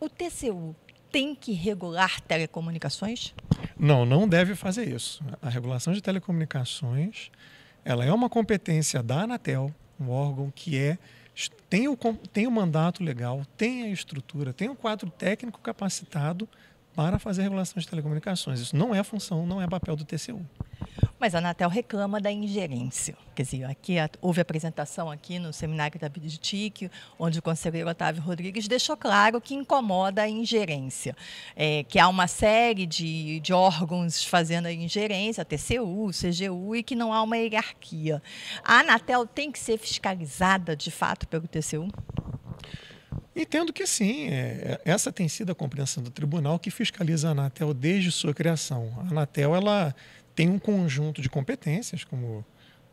O TCU tem que regular telecomunicações? Não, não deve fazer isso. A regulação de telecomunicações ela é uma competência da Anatel, um órgão que é tem o, tem o mandato legal, tem a estrutura, tem o quadro técnico capacitado para fazer regulação de telecomunicações. Isso não é função, não é papel do TCU. Mas a Anatel reclama da ingerência. Quer dizer, aqui houve apresentação aqui no seminário da BIDTIC, onde o conselheiro Otávio Rodrigues deixou claro que incomoda a ingerência, é, que há uma série de, de órgãos fazendo a ingerência, a TCU, CGU, e que não há uma hierarquia. A Anatel tem que ser fiscalizada, de fato, pelo TCU? Entendo que sim. É, essa tem sido a compreensão do tribunal que fiscaliza a Anatel desde sua criação. A Anatel ela tem um conjunto de competências, como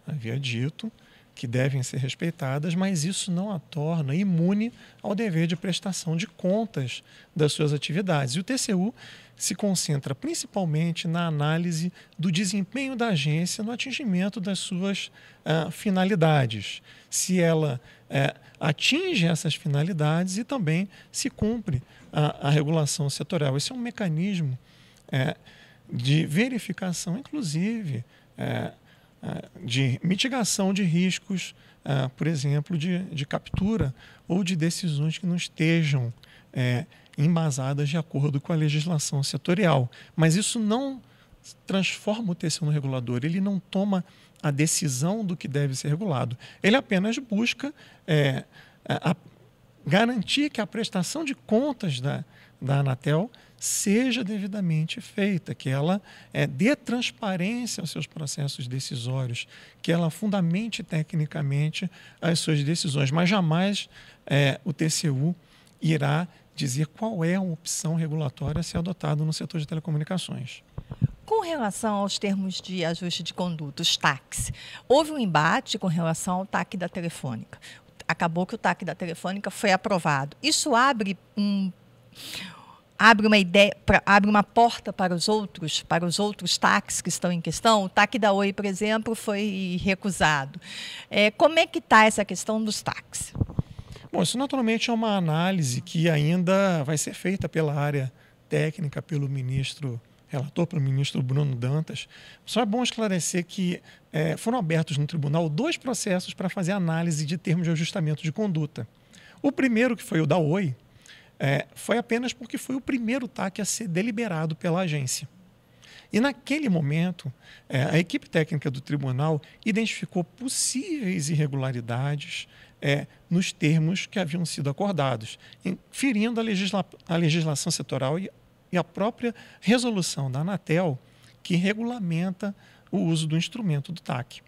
havia dito, que devem ser respeitadas, mas isso não a torna imune ao dever de prestação de contas das suas atividades. E o TCU se concentra principalmente na análise do desempenho da agência no atingimento das suas uh, finalidades. Se ela uh, atinge essas finalidades e também se cumpre a, a regulação setorial. Esse é um mecanismo. Uh, de verificação, inclusive, é, é, de mitigação de riscos, é, por exemplo, de, de captura ou de decisões que não estejam é, embasadas de acordo com a legislação setorial. Mas isso não transforma o TCU no regulador, ele não toma a decisão do que deve ser regulado. Ele apenas busca é, a, garantir que a prestação de contas da, da Anatel seja devidamente feita, que ela é, dê transparência aos seus processos decisórios, que ela fundamente tecnicamente as suas decisões, mas jamais é, o TCU irá dizer qual é a opção regulatória a ser adotada no setor de telecomunicações. Com relação aos termos de ajuste de conduta, os TACs, houve um embate com relação ao TAC da Telefônica. Acabou que o TAC da Telefônica foi aprovado. Isso abre um, abre uma ideia, pra, abre uma porta para os outros, para os outros TACs que estão em questão. O TAC da Oi, por exemplo, foi recusado. É, como é que está essa questão dos TACs? Bom, isso naturalmente é uma análise que ainda vai ser feita pela área técnica, pelo ministro relator, pelo ministro Bruno Dantas. Só é bom esclarecer que é, foram abertos no tribunal dois processos para fazer análise de termos de ajustamento de conduta. O primeiro, que foi o da Oi, é, foi apenas porque foi o primeiro TAC a ser deliberado pela agência. E naquele momento, é, a equipe técnica do tribunal identificou possíveis irregularidades é, nos termos que haviam sido acordados, ferindo a, legisla a legislação setorial e, e a própria resolução da Anatel, que regulamenta o uso do instrumento do TAC.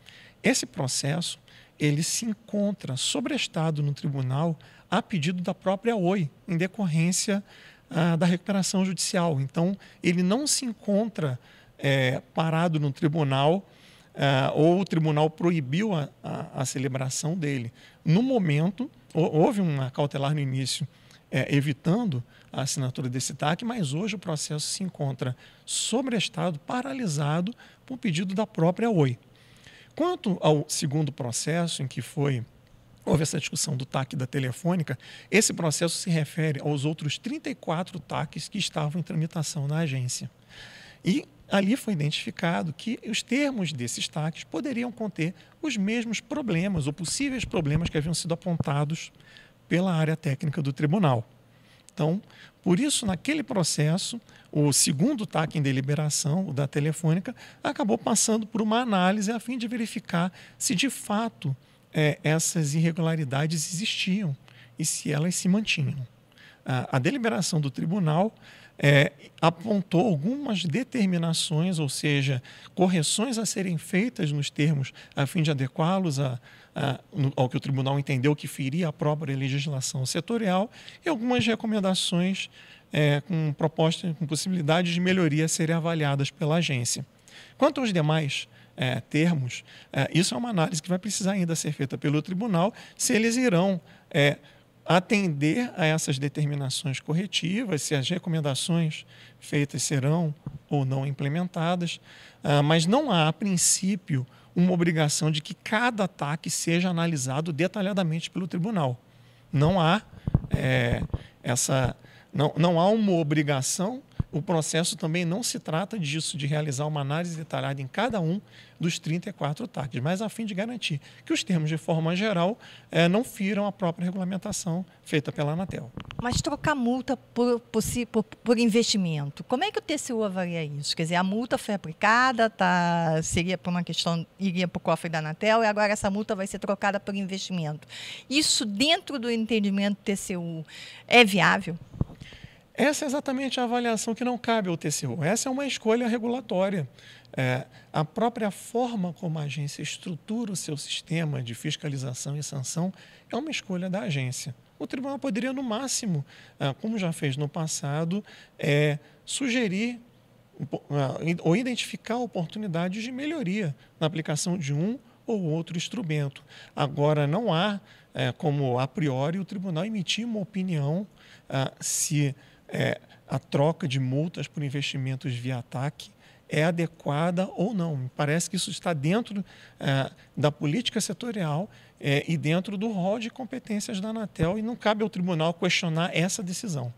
Esse processo ele se encontra sobrestado no tribunal a pedido da própria Oi, em decorrência ah, da recuperação judicial. Então, ele não se encontra é, parado no tribunal ah, ou o tribunal proibiu a, a, a, celebração dele. No momento, houve uma cautelar no início é, evitando a assinatura desse TAC, mas hoje o processo se encontra sobrestado, paralisado, por pedido da própria Oi. Quanto ao segundo processo, em que foi houve essa discussão do TAC da Telefônica, esse processo se refere aos outros 34 TACs que estavam em tramitação na agência. E ali foi identificado que os termos desses TACs poderiam conter os mesmos problemas ou possíveis problemas que haviam sido apontados pela área técnica do tribunal. Então, por isso, naquele processo, o segundo TAC em deliberação, o da Telefônica, acabou passando por uma análise a fim de verificar se de fato é, essas irregularidades existiam e se elas se mantinham. A, a deliberação do tribunal é, apontou algumas determinações, ou seja, correções a serem feitas nos termos a fim de adequá-los ao que o tribunal entendeu que feria a própria legislação setorial e algumas recomendações é, com proposta, com possibilidades de melhoria a serem avaliadas pela agência. Quanto aos demais é, termos, é, isso é uma análise que vai precisar ainda ser feita pelo tribunal, se eles irão é, atender a essas determinações corretivas, se as recomendações feitas serão ou não implementadas, ah, mas não há, a princípio, uma obrigação de que cada ataque seja analisado detalhadamente pelo tribunal. Não há é, essa não, não há uma obrigação o processo também não se trata disso, de realizar uma análise detalhada em cada um dos 34 TACs, mas a fim de garantir que os termos de forma geral eh, não firam a própria regulamentação feita pela Anatel. Mas trocar multa por, por, por, por, investimento, como é que o TCU avalia isso? Quer dizer, a multa foi aplicada, tá, seria por uma questão, iria para o cofre da Anatel, e agora essa multa vai ser trocada por investimento. Isso, dentro do entendimento do TCU, é viável? Essa é exatamente a avaliação que não cabe ao TCU. Essa é uma escolha regulatória. É, a própria forma como a agência estrutura o seu sistema de fiscalização e sanção é uma escolha da agência. O tribunal poderia, no máximo, é, como já fez no passado, é, sugerir é, ou identificar oportunidades de melhoria na aplicação de um ou outro instrumento. Agora, não há é, como, a priori, o tribunal emitir uma opinião é, se é, a troca de multas por investimentos via ataque é adequada ou não. Me parece que isso está dentro é, da política setorial é, e dentro do rol de competências da Anatel e não cabe ao tribunal questionar essa decisão.